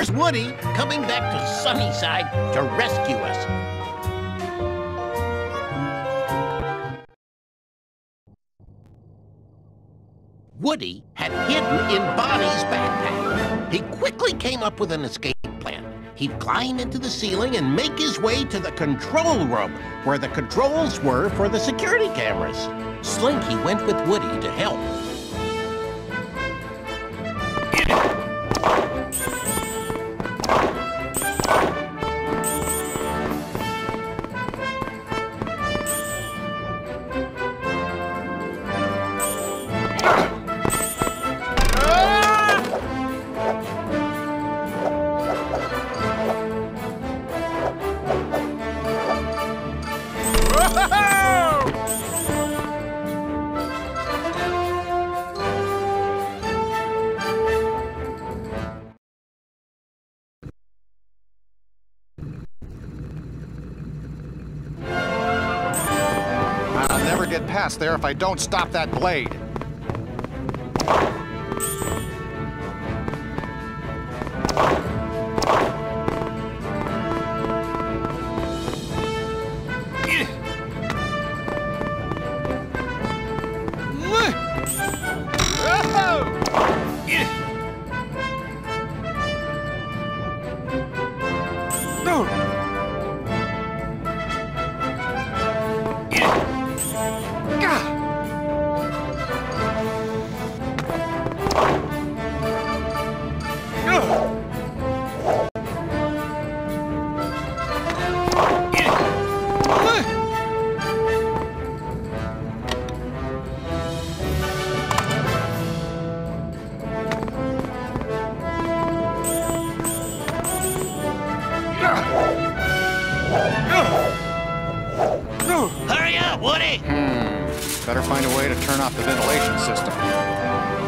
There's Woody coming back to Sunnyside to rescue us. Woody had hidden in Bonnie's backpack. He quickly came up with an escape plan. He'd climb into the ceiling and make his way to the control room, where the controls were for the security cameras. Slinky went with Woody to help. Get past there if I don't stop that blade. Better find a way to turn off the ventilation system.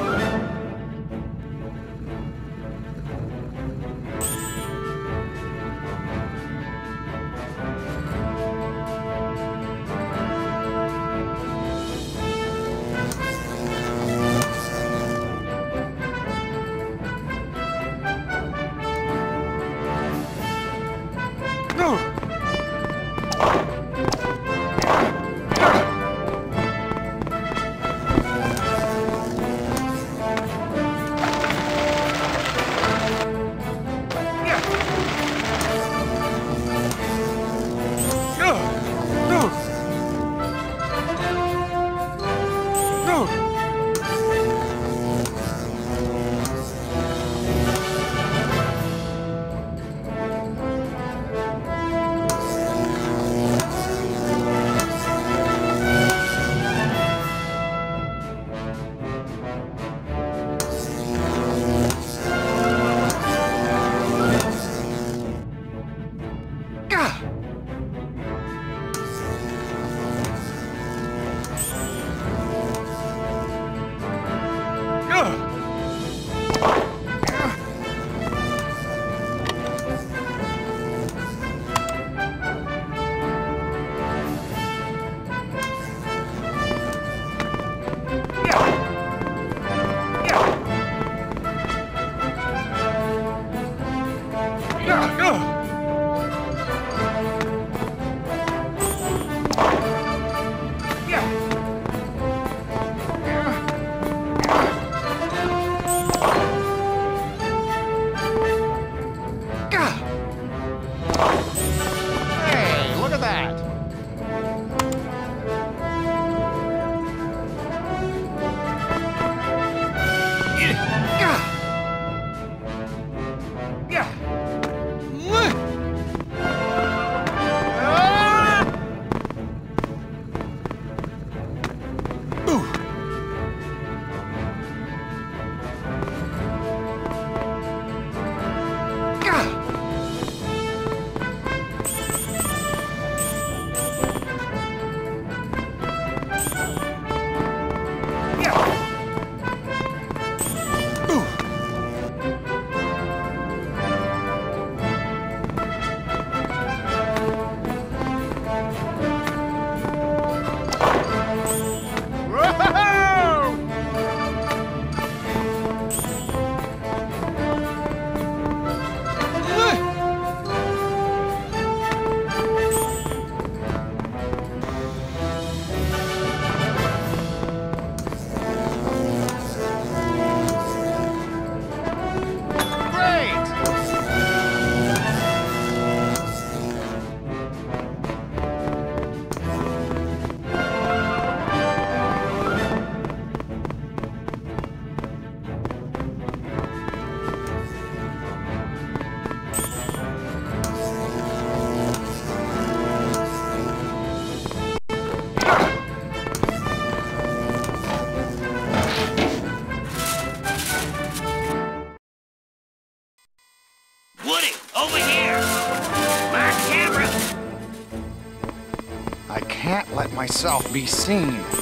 Myself be seen.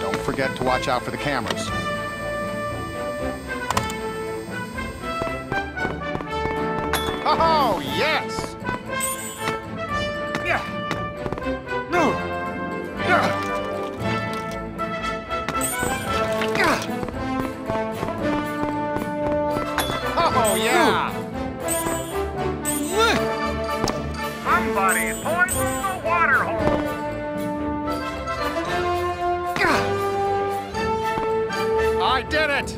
Don't forget to watch out for the cameras. Oh, yes! Did it!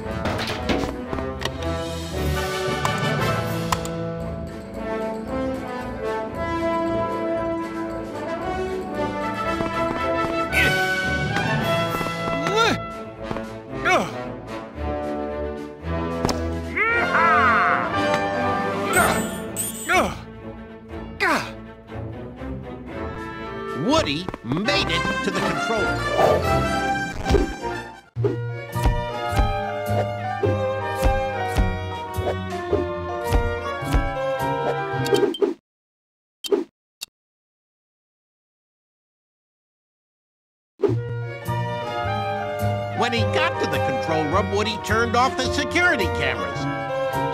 When he got to the control room, Woody turned off the security cameras.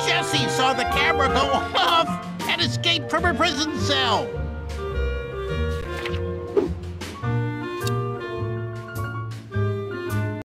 Jessie saw the camera go off and escaped from her prison cell.